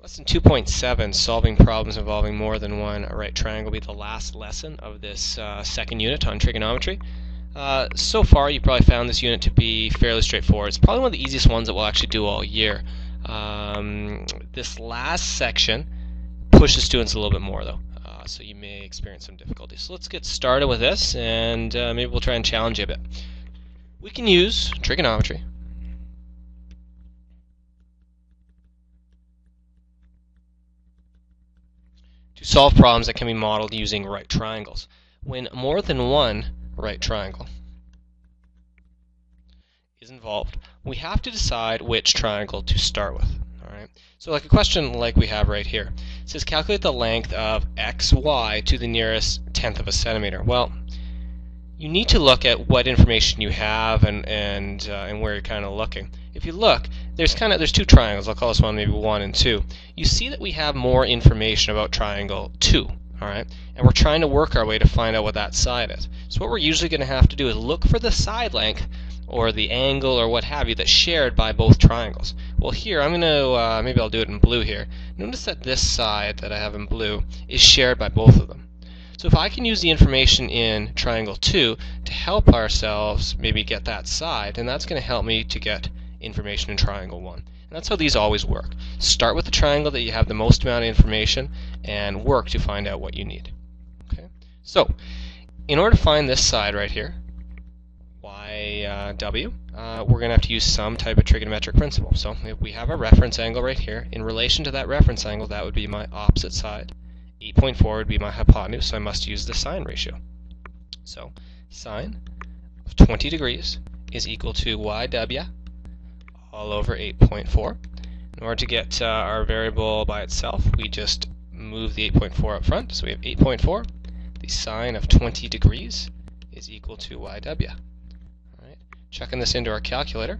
Lesson 2.7, solving problems involving more than one right triangle, will be the last lesson of this uh, second unit on trigonometry. Uh, so far, you probably found this unit to be fairly straightforward. It's probably one of the easiest ones that we'll actually do all year. Um, this last section pushes students a little bit more, though, so you may experience some difficulty. So let's get started with this, and uh, maybe we'll try and challenge you a bit. We can use trigonometry to solve problems that can be modeled using right triangles. When more than one right triangle is involved, we have to decide which triangle to start with. Alright, So like a question like we have right here. It says calculate the length of xy to the nearest tenth of a centimeter. Well, you need to look at what information you have and and uh, and where you're kind of looking. If you look, there's kind of there's two triangles. I'll call this one maybe one and two. You see that we have more information about triangle two. All right, and we're trying to work our way to find out what that side is. So what we're usually going to have to do is look for the side length or the angle or what have you that's shared by both triangles. Well here I'm going to, uh, maybe I'll do it in blue here. Notice that this side that I have in blue is shared by both of them. So if I can use the information in triangle 2 to help ourselves maybe get that side, then that's going to help me to get information in triangle 1. And that's how these always work. Start with the triangle that you have the most amount of information and work to find out what you need. Okay. So, in order to find this side right here, yw, uh, we're going to have to use some type of trigonometric principle. So if we have a reference angle right here, in relation to that reference angle, that would be my opposite side. 8.4 would be my hypotenuse, so I must use the sine ratio. So sine of 20 degrees is equal to yw all over 8.4. In order to get uh, our variable by itself, we just move the 8.4 up front. So we have 8.4. The sine of 20 degrees is equal to yw. Checking this into our calculator.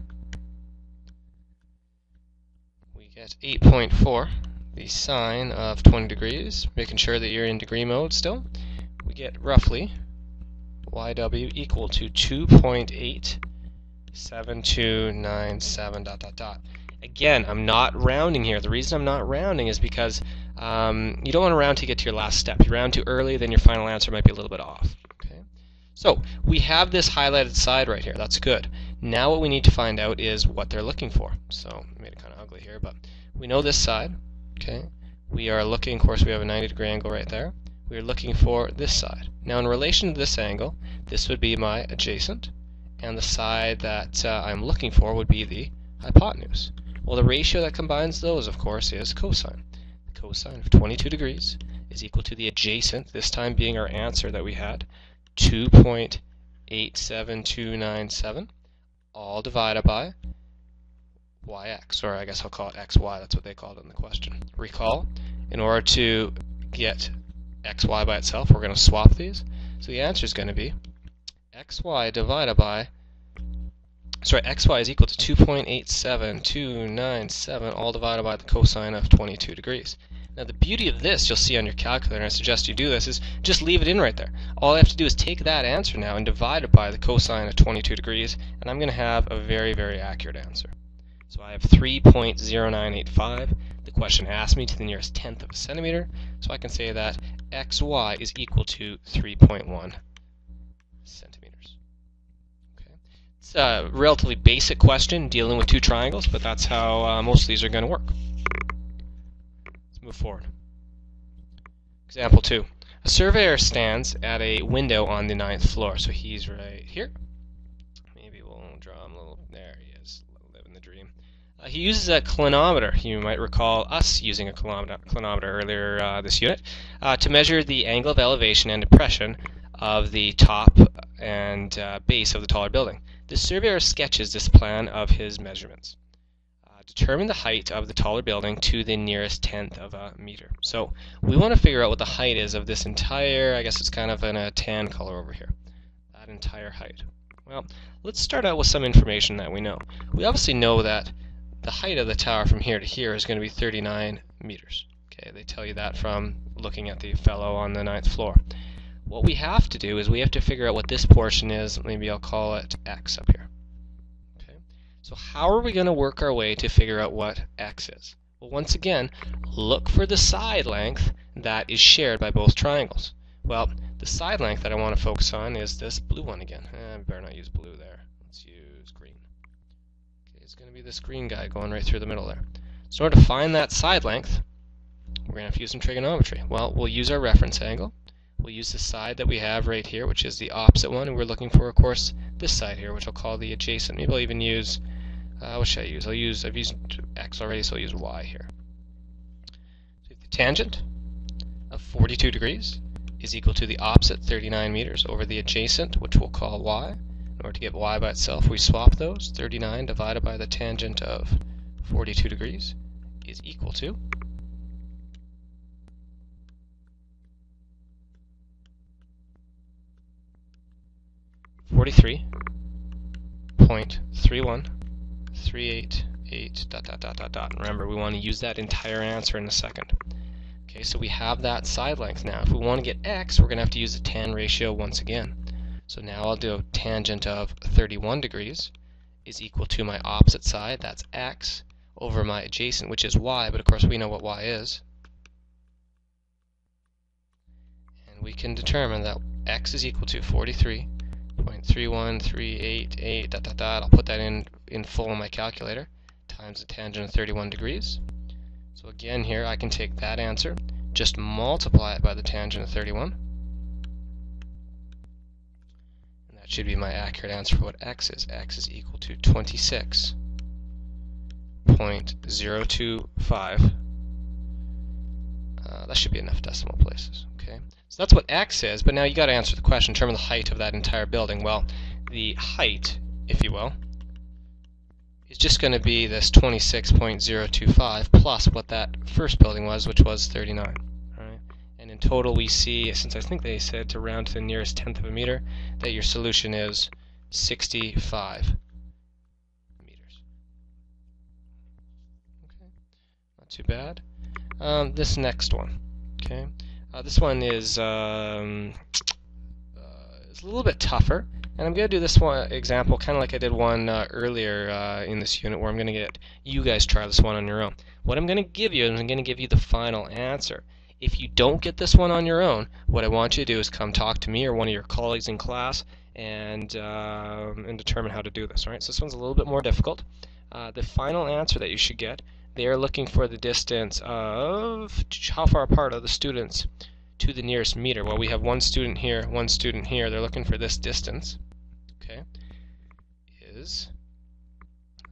We get 8.4, the sine of 20 degrees, making sure that you're in degree mode still. We get roughly yw equal to 2.8 7297 dot dot dot. Again, I'm not rounding here. The reason I'm not rounding is because um, you don't want to round to get to your last step. You round too early, then your final answer might be a little bit off. So we have this highlighted side right here. That's good. Now what we need to find out is what they're looking for. So I made it kind of ugly here, but we know this side. Okay. We are looking, of course, we have a 90 degree angle right there. We are looking for this side. Now in relation to this angle, this would be my adjacent and the side that uh, I'm looking for would be the hypotenuse. Well, the ratio that combines those, of course, is cosine. The cosine of 22 degrees is equal to the adjacent, this time being our answer that we had, 2.87297, all divided by yx, or I guess I'll call it xy, that's what they called it in the question. Recall, in order to get xy by itself, we're going to swap these. So the answer is going to be xy divided by, sorry, xy is equal to 2.87297, all divided by the cosine of 22 degrees. Now the beauty of this, you'll see on your calculator, and I suggest you do this, is just leave it in right there. All I have to do is take that answer now and divide it by the cosine of 22 degrees, and I'm going to have a very, very accurate answer. So I have 3.0985. The question asked me to the nearest tenth of a centimeter, so I can say that xy is equal to 3.1 centimeters. Okay. It's a relatively basic question dealing with two triangles, but that's how uh, most of these are going to work. Move forward. Example 2. A surveyor stands at a window on the ninth floor. So he's right here. Maybe we'll draw him a little. There he is, living the dream. Uh, he uses a clinometer. You might recall us using a clinometer, clinometer earlier uh, this unit uh, to measure the angle of elevation and depression of the top and uh, base of the taller building. The surveyor sketches this plan of his measurements. Determine the height of the taller building to the nearest tenth of a meter. So we want to figure out what the height is of this entire, I guess it's kind of in a tan color over here, that entire height. Well, let's start out with some information that we know. We obviously know that the height of the tower from here to here is going to be 39 meters. Okay, they tell you that from looking at the fellow on the ninth floor. what we have to do is we have to figure out what this portion is. Maybe I'll call it x up here. So how are we going to work our way to figure out what x is? Well, once again, look for the side length that is shared by both triangles. Well, the side length that I want to focus on is this blue one again. Eh, I better not use blue there. Let's use green. Okay, it's going to be this green guy going right through the middle there. So in order to find that side length, we're going to have to use some trigonometry. Well, we'll use our reference angle. We'll use the side that we have right here, which is the opposite one, and we're looking for, of course, this side here, which I'll call the adjacent. Maybe I'll even use, uh, what should I use? I'll use, I've used x already, so I'll use y here. So the tangent of 42 degrees is equal to the opposite 39 meters over the adjacent, which we'll call y. In order to get y by itself, we swap those. 39 divided by the tangent of 42 degrees is equal to 43.31388 dot dot dot dot dot. Remember, we want to use that entire answer in a second. Okay, so we have that side length now. If we want to get x, we're going to have to use the tan ratio once again. So now I'll do a tangent of 31 degrees is equal to my opposite side, that's x, over my adjacent, which is y, but of course we know what y is. And we can determine that x is equal to 43 0.31388 dot dot dot. I'll put that in in full on my calculator times the tangent of 31 degrees. So again here I can take that answer, just multiply it by the tangent of 31. And that should be my accurate answer for what x is. x is equal to 26.025. Uh, that should be enough decimal places. Okay. So that's what x is, but now you got to answer the question, determine the height of that entire building. Well, the height, if you will, is just going to be this 26.025 plus what that first building was, which was 39. Right? And in total we see, since I think they said to round to the nearest tenth of a meter, that your solution is 65 meters. Okay, not too bad. Um, this next one, okay. Uh, this one is um, uh, is a little bit tougher, and I'm going to do this one example kind of like I did one uh, earlier uh, in this unit where I'm going to get you guys try this one on your own. What I'm going to give you is I'm going to give you the final answer. If you don't get this one on your own, what I want you to do is come talk to me or one of your colleagues in class and um, and determine how to do this. Right, so this one's a little bit more difficult. Uh, the final answer that you should get they are looking for the distance of how far apart are the students to the nearest meter. Well, we have one student here, one student here. They're looking for this distance. Okay, is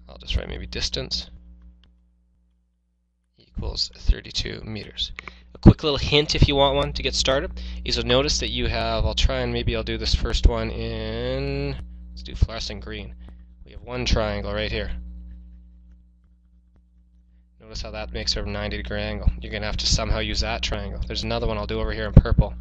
I'll just write maybe distance equals 32 meters. A quick little hint if you want one to get started is you'll notice that you have, I'll try and maybe I'll do this first one in, let's do fluorescent green. We have one triangle right here. Notice how that makes a 90 degree angle. You're going to have to somehow use that triangle. There's another one I'll do over here in purple.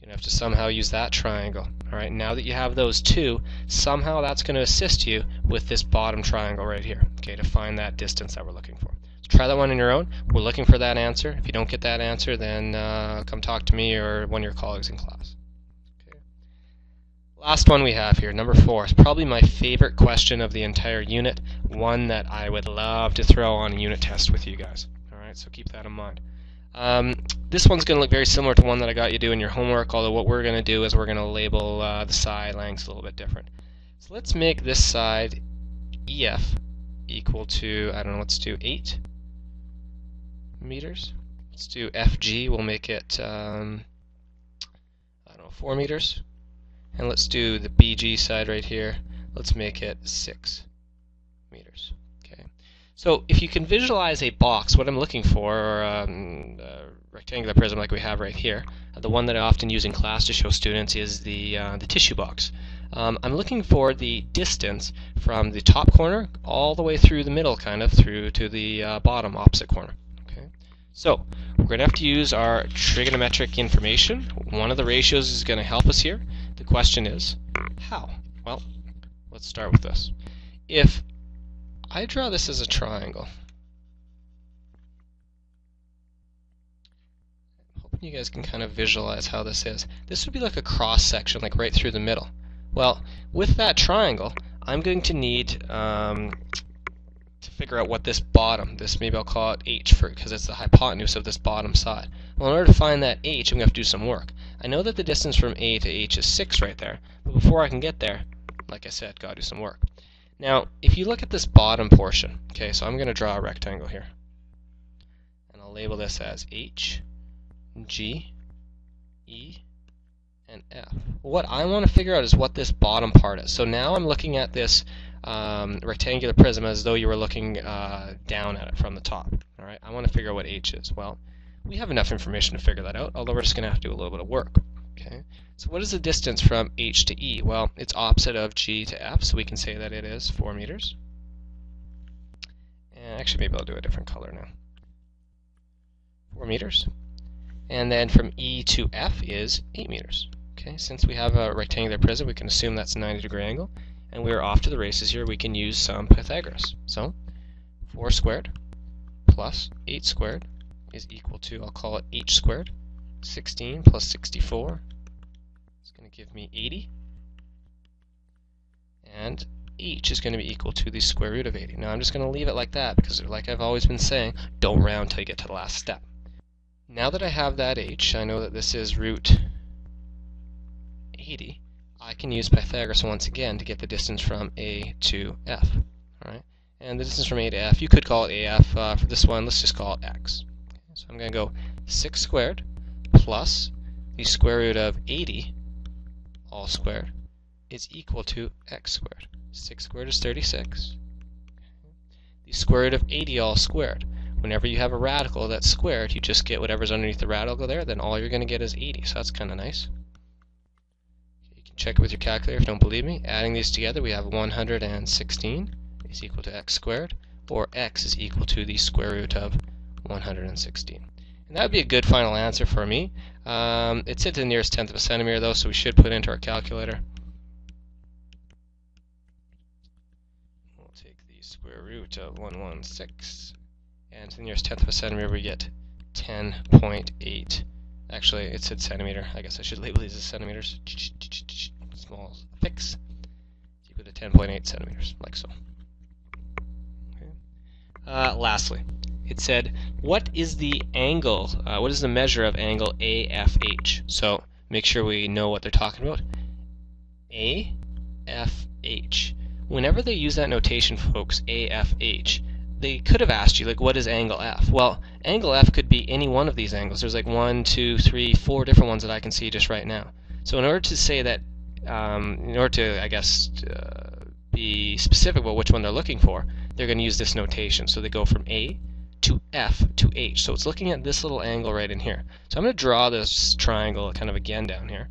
You're going to have to somehow use that triangle. Alright, now that you have those two, somehow that's going to assist you with this bottom triangle right here, okay, to find that distance that we're looking for. So try that one on your own. We're looking for that answer. If you don't get that answer, then uh, come talk to me or one of your colleagues in class. Last one we have here, number four, is probably my favorite question of the entire unit, one that I would love to throw on a unit test with you guys. Alright, so keep that in mind. Um, this one's going to look very similar to one that I got you doing your homework, although what we're going to do is we're going to label uh, the side lengths a little bit different. So let's make this side EF equal to, I don't know, let's do 8 meters. Let's do FG, we'll make it, um, I don't know, 4 meters. And let's do the BG side right here. Let's make it 6 meters. Okay. So if you can visualize a box, what I'm looking for, or um, a rectangular prism like we have right here, uh, the one that I often use in class to show students is the, uh, the tissue box. Um, I'm looking for the distance from the top corner all the way through the middle, kind of, through to the uh, bottom opposite corner. Okay. So we're going to have to use our trigonometric information. One of the ratios is going to help us here. The question is, how? Well, let's start with this. If I draw this as a triangle, hoping you guys can kind of visualize how this is. This would be like a cross section, like right through the middle. Well, with that triangle, I'm going to need um, to figure out what this bottom, this maybe I'll call it h for because it's the hypotenuse of this bottom side. Well, in order to find that h, I'm going to have to do some work. I know that the distance from a to h is 6 right there, but before I can get there, like I said, got to do some work. Now, if you look at this bottom portion, okay, so I'm going to draw a rectangle here. And I'll label this as h, g, e, and f. What I want to figure out is what this bottom part is. So now I'm looking at this um, rectangular prism as though you were looking uh, down at it from the top. All right, I want to figure out what h is. Well, we have enough information to figure that out, although we're just going to have to do a little bit of work. Okay, so what is the distance from h to e? Well, it's opposite of g to f, so we can say that it is 4 meters. And actually, maybe I'll do a different color now. 4 meters. And then from e to f is 8 meters. Okay, since we have a rectangular prism, we can assume that's a 90 degree angle and we are off to the races here, we can use some Pythagoras. So 4 squared plus 8 squared is equal to, I'll call it h squared. 16 plus 64 is going to give me 80. And h is going to be equal to the square root of 80. Now I'm just going to leave it like that because like I've always been saying, don't round till you get to the last step. Now that I have that h, I know that this is root 80. I can use Pythagoras once again to get the distance from A to F. All right, and the distance from A to F, you could call it AF. Uh, for this one, let's just call it X. So I'm going to go 6 squared plus the square root of 80 all squared is equal to x squared. 6 squared is 36. The square root of 80 all squared. Whenever you have a radical that's squared, you just get whatever's underneath the radical there, then all you're going to get is 80. So that's kind of nice. You can check it with your calculator if you don't believe me. Adding these together, we have 116 is equal to x squared, or x is equal to the square root of 116. And that would be a good final answer for me. Um, it's at the nearest tenth of a centimeter though, so we should put it into our calculator. We'll take the square root of 116, and to the nearest tenth of a centimeter we get 10.8 Actually, it said centimeter. I guess I should label these as centimeters. Small fix. Equal to 10.8 centimeters, like so. Okay. Uh, lastly, it said, what is the angle, uh, what is the measure of angle AFH? So make sure we know what they're talking about. AFH. Whenever they use that notation, folks, AFH, they could have asked you, like, what is angle F? Well, angle F could be any one of these angles. There's like one, two, three, four different ones that I can see just right now. So in order to say that, um, in order to, I guess, uh, be specific about which one they're looking for, they're going to use this notation. So they go from A to F to H. So it's looking at this little angle right in here. So I'm going to draw this triangle kind of again down here.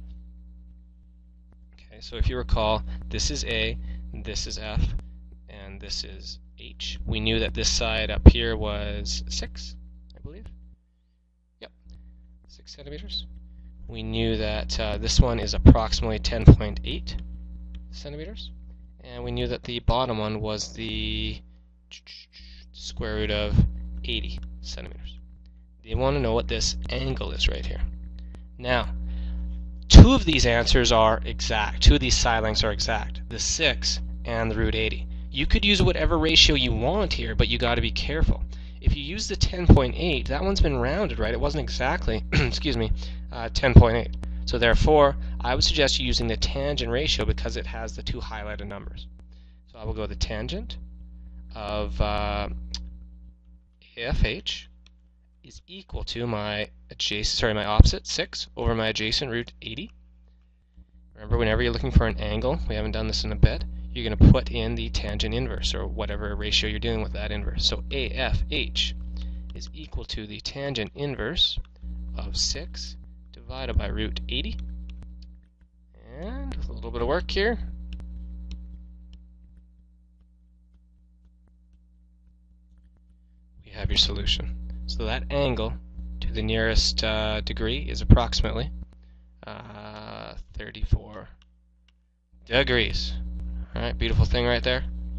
Okay, so if you recall, this is A, this is F, and this is h. We knew that this side up here was 6, I believe. Yep, 6 centimeters. We knew that uh, this one is approximately 10.8 centimeters. And we knew that the bottom one was the square root of 80 centimeters. They want to know what this angle is right here. Now, two of these answers are exact. Two of these side lengths are exact. The 6 and the root 80. You could use whatever ratio you want here, but you got to be careful. If you use the 10.8, that one's been rounded, right? It wasn't exactly, excuse me, uh, 10.8. So therefore, I would suggest using the tangent ratio because it has the two highlighted numbers. So I will go the tangent of uh, AFH is equal to my adjacent, sorry, my opposite 6 over my adjacent root 80. Remember, whenever you're looking for an angle, we haven't done this in a bit, you're going to put in the tangent inverse, or whatever ratio you're dealing with that inverse. So AFH is equal to the tangent inverse of 6 divided by root 80. And a little bit of work here. Have your solution. So that angle to the nearest uh, degree is approximately uh, 34 degrees. Alright, beautiful thing right there.